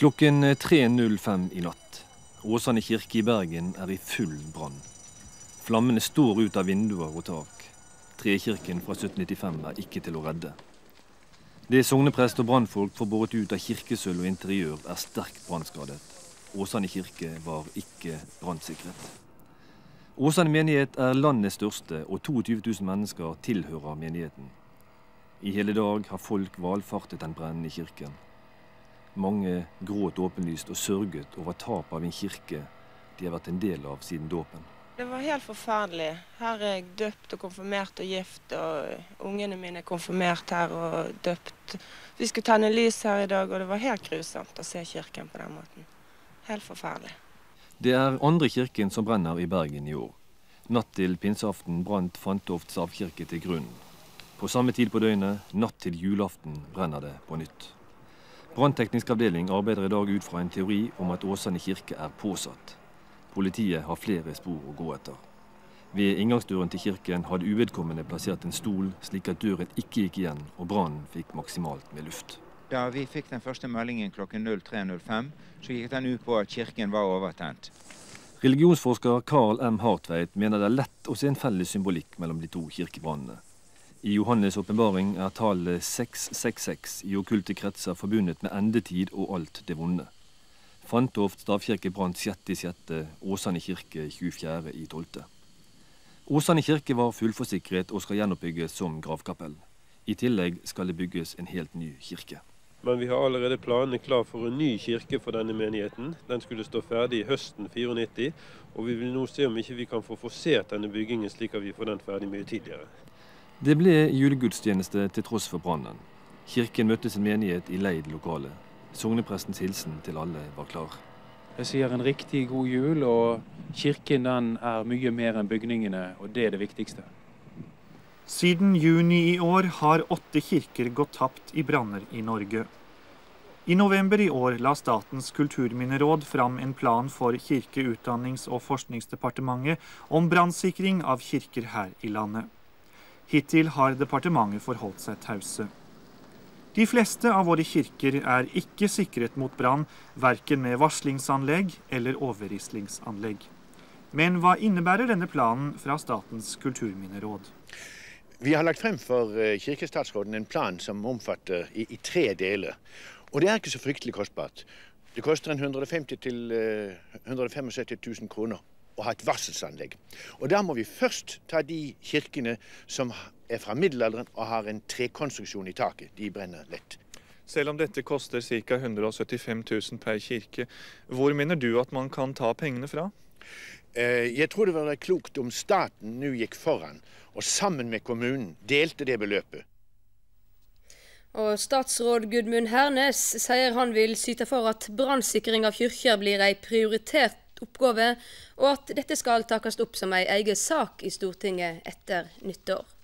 Klokken 3.05 i natt. Åsane kirke i Bergen er i full brann. Flammene står ut av vinduer og tak. Trekirken fra 1795 er ikke til å redde. Det sogneprest og brannfolk får båret ut av kirkesølv og interiør, er sterkt brannskadet. Åsane kirke var ikke brannsikret. Åsane menighet er landets største, og 22 000 mennesker tilhører menigheten. I hele dag har folk valfartet den brennende kirken. Mange gråt åpenlyst og sørget over tapet av en kirke de har vært en del av siden dåpen. Det var helt forferdelig. Her er jeg døpt og konfirmert og gift, og ungene mine er konfirmert her og døpt. Vi skulle tenne lys her i dag, og det var helt grusomt å se kirken på den måten. Helt forferdelig. Det er andre kirken som brenner i Bergen i år. Natt til pinseaften brant Fantoft stavkirke til grunnen. På samme tid på døgnet, natt til julaften, brenner det på nytt. Brannteknisk avdeling arbeider i dag ut fra en teori om at Åsane kirke er påsatt. Politiet har flere spor å gå etter. Ved inngangsdøren til kirken hadde uvedkommende plassert en stol, slik at døren ikke gikk igjen og brannen fikk maksimalt med luft. Da vi fikk den første meldingen klokken 03.05, så gikk den ut på at kirken var overtent. Religionsforsker Carl M. Hartveit mener det er lett å se en felles symbolikk mellom de to kirkebrannene. I Johannes' åpenbaring er tallet 666 i okkulte kretser forbundet med endetid og alt det vonde. Fantoft stavkirke brant 6.6., Åsane kirke 24.12. Åsane kirke var fullforsikret og skal gjenoppbygges som gravkapell. I tillegg skal det bygges en helt ny kirke. Men vi har allerede planene klar for en ny kirke for denne menigheten. Den skulle stå ferdig høsten 94, og vi vil nå se om ikke vi kan få forsert denne byggingen slik at vi får den ferdig mye tidligere. Det ble julegudstjeneste til tross for brannen. Kirken møtte sin menighet i leid lokale. Sogneprestens hilsen til alle var klar. Jeg sier en riktig god jul, og kirken den er mye mer enn bygningene, og det er det viktigste. Siden juni i år har åtte kirker gått tapt i branner i Norge. I november i år la Statens kulturminneråd fram en plan for Kirke-, utdannings- og forskningsdepartementet om brannsikring av kirker her i landet. Hittil har departementet forholdt seg tause. De fleste av våre kirker er ikke sikret mot brann, verken med varslingsanlegg eller overrislingsanlegg. Men hva innebærer denne planen fra Statens kulturminneråd? Vi har lagt frem for eh, kirkestatsråden en plan som omfatter i, i tre deler. Og det er ikke så fryktelig kostbart. Det koster en 150 000-175 000 kroner å ha et varselsanlegg. Og der må vi først ta de kirkene som er fra middelalderen og har en trekonstruksjon i taket. De brenner lett. Selv om dette koster ca. 175 000 per kirke, hvor mener du at man kan ta pengene fra? Eh, jeg tror det var klokt om staten nå gikk foran og sammen med kommunen delte det beløpet. Og Statsråd Gudmund Hernes sier han vil syte for at brannsikring av kirker blir ei prioritert oppgave, og at dette skal takast opp som ei egen sak i Stortinget etter nyttår.